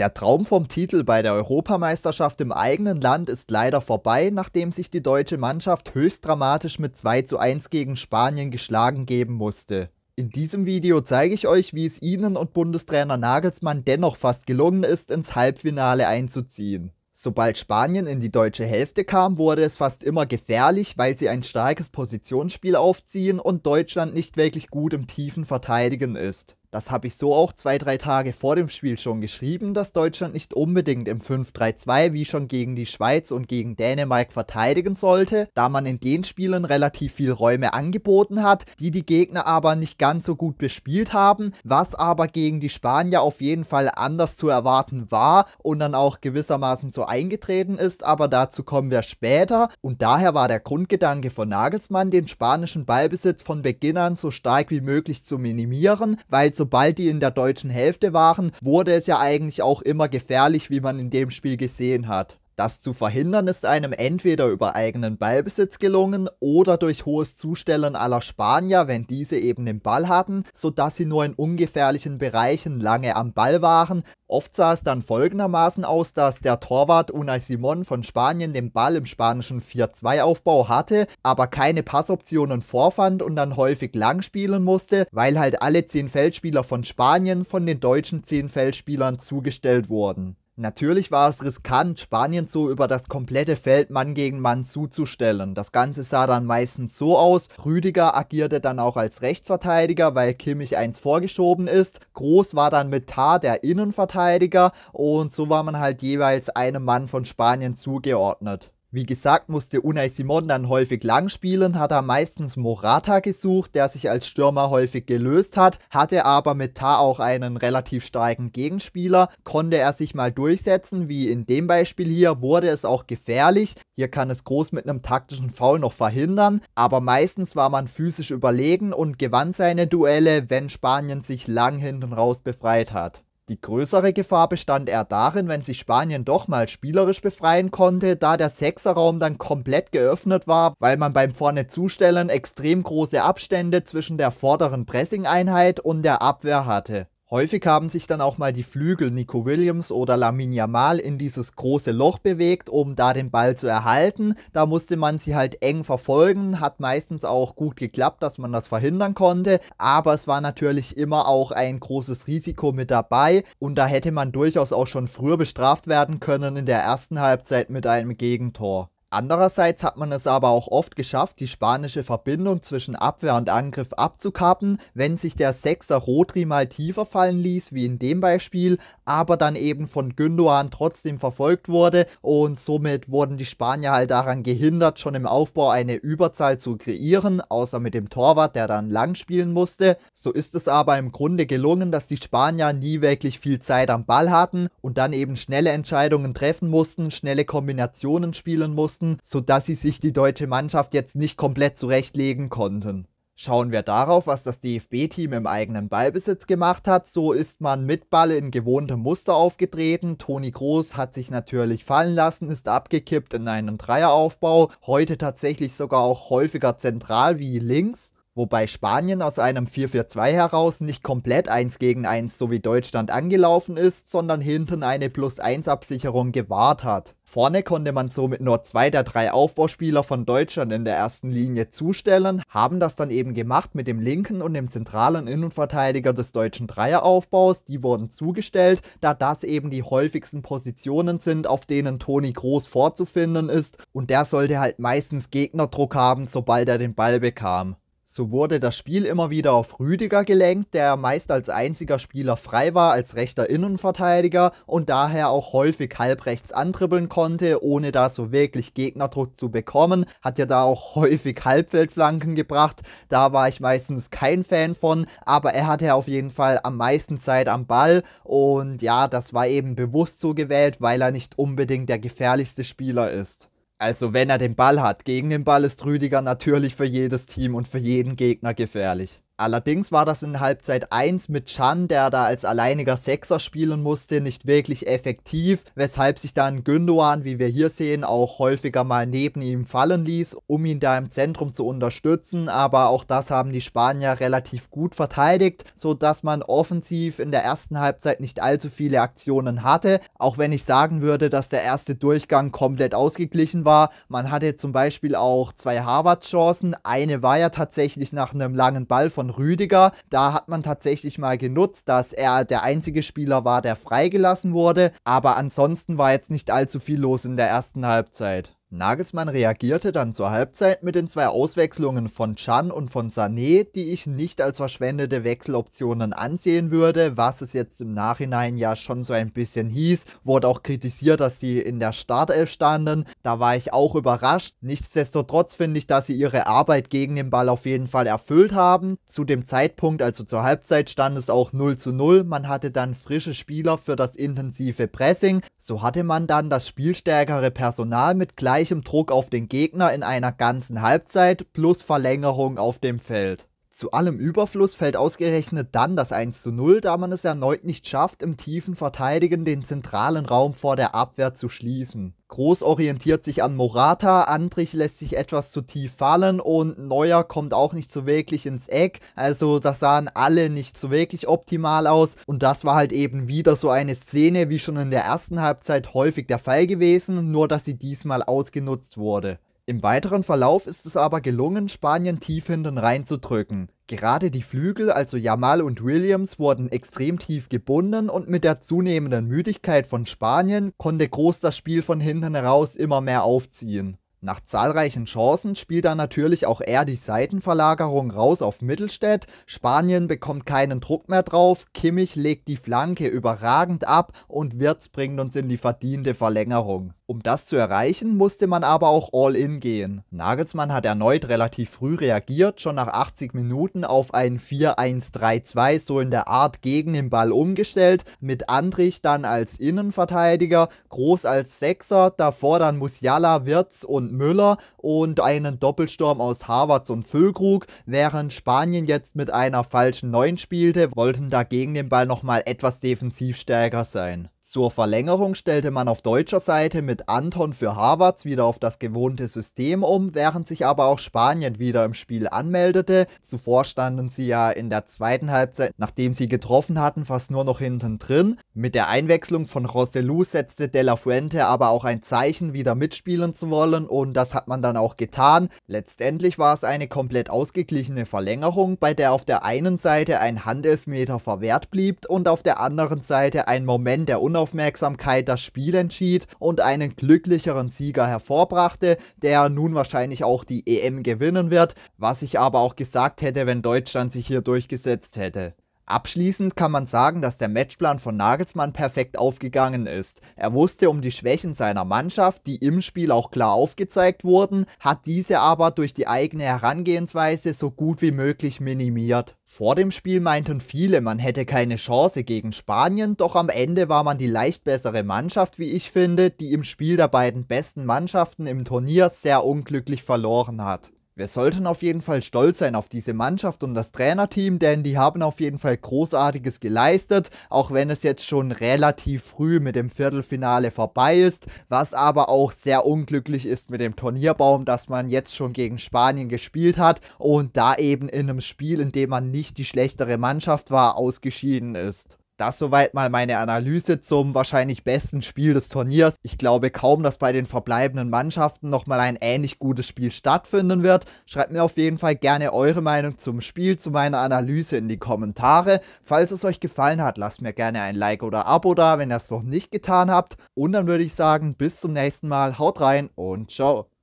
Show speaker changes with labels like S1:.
S1: Der Traum vom Titel bei der Europameisterschaft im eigenen Land ist leider vorbei, nachdem sich die deutsche Mannschaft höchst dramatisch mit 2 zu 1 gegen Spanien geschlagen geben musste. In diesem Video zeige ich euch, wie es Ihnen und Bundestrainer Nagelsmann dennoch fast gelungen ist, ins Halbfinale einzuziehen. Sobald Spanien in die deutsche Hälfte kam, wurde es fast immer gefährlich, weil sie ein starkes Positionsspiel aufziehen und Deutschland nicht wirklich gut im tiefen Verteidigen ist. Das habe ich so auch zwei, drei Tage vor dem Spiel schon geschrieben, dass Deutschland nicht unbedingt im 5-3-2 wie schon gegen die Schweiz und gegen Dänemark verteidigen sollte, da man in den Spielen relativ viel Räume angeboten hat, die die Gegner aber nicht ganz so gut bespielt haben, was aber gegen die Spanier auf jeden Fall anders zu erwarten war und dann auch gewissermaßen so eingetreten ist, aber dazu kommen wir später. Und daher war der Grundgedanke von Nagelsmann, den spanischen Ballbesitz von Beginn an so stark wie möglich zu minimieren, weil sobald die in der deutschen Hälfte waren, wurde es ja eigentlich auch immer gefährlich, wie man in dem Spiel gesehen hat. Das zu verhindern ist einem entweder über eigenen Ballbesitz gelungen oder durch hohes Zustellen aller Spanier, wenn diese eben den Ball hatten, sodass sie nur in ungefährlichen Bereichen lange am Ball waren. Oft sah es dann folgendermaßen aus, dass der Torwart Unai Simon von Spanien den Ball im spanischen 4-2-Aufbau hatte, aber keine Passoptionen vorfand und dann häufig lang spielen musste, weil halt alle 10 Feldspieler von Spanien von den deutschen 10 Feldspielern zugestellt wurden. Natürlich war es riskant, Spanien so über das komplette Feld Mann gegen Mann zuzustellen. Das Ganze sah dann meistens so aus, Rüdiger agierte dann auch als Rechtsverteidiger, weil Kimmich eins vorgeschoben ist. Groß war dann mit Tar der Innenverteidiger und so war man halt jeweils einem Mann von Spanien zugeordnet. Wie gesagt, musste Unai Simon dann häufig lang spielen, hat er meistens Morata gesucht, der sich als Stürmer häufig gelöst hat, hatte aber mit Tar auch einen relativ starken Gegenspieler, konnte er sich mal durchsetzen, wie in dem Beispiel hier, wurde es auch gefährlich. Hier kann es groß mit einem taktischen Foul noch verhindern, aber meistens war man physisch überlegen und gewann seine Duelle, wenn Spanien sich lang hinten raus befreit hat. Die größere Gefahr bestand eher darin, wenn sich Spanien doch mal spielerisch befreien konnte, da der Sechserraum dann komplett geöffnet war, weil man beim vorne zustellen extrem große Abstände zwischen der vorderen Pressing-Einheit und der Abwehr hatte. Häufig haben sich dann auch mal die Flügel Nico Williams oder Lamin Yamal in dieses große Loch bewegt, um da den Ball zu erhalten. Da musste man sie halt eng verfolgen, hat meistens auch gut geklappt, dass man das verhindern konnte, aber es war natürlich immer auch ein großes Risiko mit dabei und da hätte man durchaus auch schon früher bestraft werden können in der ersten Halbzeit mit einem Gegentor. Andererseits hat man es aber auch oft geschafft, die spanische Verbindung zwischen Abwehr und Angriff abzukappen, wenn sich der Sechser Rodri mal tiefer fallen ließ, wie in dem Beispiel, aber dann eben von Gündogan trotzdem verfolgt wurde und somit wurden die Spanier halt daran gehindert, schon im Aufbau eine Überzahl zu kreieren, außer mit dem Torwart, der dann lang spielen musste. So ist es aber im Grunde gelungen, dass die Spanier nie wirklich viel Zeit am Ball hatten und dann eben schnelle Entscheidungen treffen mussten, schnelle Kombinationen spielen mussten mussten, sodass sie sich die deutsche Mannschaft jetzt nicht komplett zurechtlegen konnten. Schauen wir darauf, was das DFB-Team im eigenen Ballbesitz gemacht hat. So ist man mit Ball in gewohntem Muster aufgetreten. Toni Groß hat sich natürlich fallen lassen, ist abgekippt in einen Dreieraufbau. Heute tatsächlich sogar auch häufiger zentral wie links wobei Spanien aus einem 4-4-2 heraus nicht komplett 1 gegen 1 so wie Deutschland angelaufen ist, sondern hinten eine Plus-1-Absicherung gewahrt hat. Vorne konnte man somit nur zwei der drei Aufbauspieler von Deutschland in der ersten Linie zustellen, haben das dann eben gemacht mit dem linken und dem zentralen Innenverteidiger des deutschen Dreieraufbaus, die wurden zugestellt, da das eben die häufigsten Positionen sind, auf denen Toni Groß vorzufinden ist und der sollte halt meistens Gegnerdruck haben, sobald er den Ball bekam. So wurde das Spiel immer wieder auf Rüdiger gelenkt, der meist als einziger Spieler frei war als rechter Innenverteidiger und daher auch häufig halbrechts antribbeln konnte, ohne da so wirklich Gegnerdruck zu bekommen. Hat ja da auch häufig Halbfeldflanken gebracht, da war ich meistens kein Fan von, aber er hatte auf jeden Fall am meisten Zeit am Ball und ja, das war eben bewusst so gewählt, weil er nicht unbedingt der gefährlichste Spieler ist. Also wenn er den Ball hat, gegen den Ball ist Rüdiger natürlich für jedes Team und für jeden Gegner gefährlich. Allerdings war das in Halbzeit 1 mit Chan, der da als alleiniger Sechser spielen musste, nicht wirklich effektiv, weshalb sich dann Gündogan, wie wir hier sehen, auch häufiger mal neben ihm fallen ließ, um ihn da im Zentrum zu unterstützen, aber auch das haben die Spanier relativ gut verteidigt, sodass man offensiv in der ersten Halbzeit nicht allzu viele Aktionen hatte, auch wenn ich sagen würde, dass der erste Durchgang komplett ausgeglichen war. Man hatte zum Beispiel auch zwei Harvard-Chancen, eine war ja tatsächlich nach einem langen Ball von Rüdiger. Da hat man tatsächlich mal genutzt, dass er der einzige Spieler war, der freigelassen wurde. Aber ansonsten war jetzt nicht allzu viel los in der ersten Halbzeit. Nagelsmann reagierte dann zur Halbzeit mit den zwei Auswechslungen von Chan und von Sané, die ich nicht als verschwendete Wechseloptionen ansehen würde, was es jetzt im Nachhinein ja schon so ein bisschen hieß, wurde auch kritisiert, dass sie in der Startelf standen, da war ich auch überrascht, nichtsdestotrotz finde ich, dass sie ihre Arbeit gegen den Ball auf jeden Fall erfüllt haben, zu dem Zeitpunkt, also zur Halbzeit stand es auch 0 zu 0, man hatte dann frische Spieler für das intensive Pressing, so hatte man dann das spielstärkere Personal mit gleich gleichem Druck auf den Gegner in einer ganzen Halbzeit plus Verlängerung auf dem Feld. Zu allem Überfluss fällt ausgerechnet dann das 1 zu 0, da man es erneut nicht schafft, im tiefen Verteidigen den zentralen Raum vor der Abwehr zu schließen. Groß orientiert sich an Morata, Andrich lässt sich etwas zu tief fallen und Neuer kommt auch nicht so wirklich ins Eck. Also das sahen alle nicht so wirklich optimal aus und das war halt eben wieder so eine Szene wie schon in der ersten Halbzeit häufig der Fall gewesen, nur dass sie diesmal ausgenutzt wurde. Im weiteren Verlauf ist es aber gelungen, Spanien tief hinten reinzudrücken. Gerade die Flügel, also Jamal und Williams, wurden extrem tief gebunden und mit der zunehmenden Müdigkeit von Spanien konnte Groß das Spiel von hinten heraus immer mehr aufziehen. Nach zahlreichen Chancen spielt dann natürlich auch er die Seitenverlagerung raus auf Mittelstädt. Spanien bekommt keinen Druck mehr drauf. Kimmich legt die Flanke überragend ab und Wirtz bringt uns in die verdiente Verlängerung. Um das zu erreichen, musste man aber auch All-In gehen. Nagelsmann hat erneut relativ früh reagiert, schon nach 80 Minuten auf ein 4-1-3-2 so in der Art gegen den Ball umgestellt, mit Andrich dann als Innenverteidiger, Groß als Sechser, davor dann Musiala, Wirtz und Müller und einen Doppelsturm aus Harvards und Füllkrug, während Spanien jetzt mit einer falschen 9 spielte, wollten dagegen den Ball nochmal etwas defensiv stärker sein. Zur Verlängerung stellte man auf deutscher Seite mit Anton für Harvards wieder auf das gewohnte System um, während sich aber auch Spanien wieder im Spiel anmeldete. Zuvor standen sie ja in der zweiten Halbzeit, nachdem sie getroffen hatten, fast nur noch hinten drin. Mit der Einwechslung von Rossellou setzte De La Fuente aber auch ein Zeichen, wieder mitspielen zu wollen und das hat man dann auch getan. Letztendlich war es eine komplett ausgeglichene Verlängerung, bei der auf der einen Seite ein Handelfmeter verwehrt blieb und auf der anderen Seite ein Moment der Unaufmerksamkeit das Spiel entschied und einen glücklicheren Sieger hervorbrachte, der nun wahrscheinlich auch die EM gewinnen wird, was ich aber auch gesagt hätte, wenn Deutschland sich hier durchgesetzt hätte. Abschließend kann man sagen, dass der Matchplan von Nagelsmann perfekt aufgegangen ist. Er wusste um die Schwächen seiner Mannschaft, die im Spiel auch klar aufgezeigt wurden, hat diese aber durch die eigene Herangehensweise so gut wie möglich minimiert. Vor dem Spiel meinten viele, man hätte keine Chance gegen Spanien, doch am Ende war man die leicht bessere Mannschaft, wie ich finde, die im Spiel der beiden besten Mannschaften im Turnier sehr unglücklich verloren hat. Wir sollten auf jeden Fall stolz sein auf diese Mannschaft und das Trainerteam, denn die haben auf jeden Fall Großartiges geleistet, auch wenn es jetzt schon relativ früh mit dem Viertelfinale vorbei ist, was aber auch sehr unglücklich ist mit dem Turnierbaum, dass man jetzt schon gegen Spanien gespielt hat und da eben in einem Spiel, in dem man nicht die schlechtere Mannschaft war, ausgeschieden ist. Das soweit mal meine Analyse zum wahrscheinlich besten Spiel des Turniers. Ich glaube kaum, dass bei den verbleibenden Mannschaften nochmal ein ähnlich gutes Spiel stattfinden wird. Schreibt mir auf jeden Fall gerne eure Meinung zum Spiel, zu meiner Analyse in die Kommentare. Falls es euch gefallen hat, lasst mir gerne ein Like oder Abo da, wenn ihr es noch nicht getan habt. Und dann würde ich sagen, bis zum nächsten Mal, haut rein und ciao.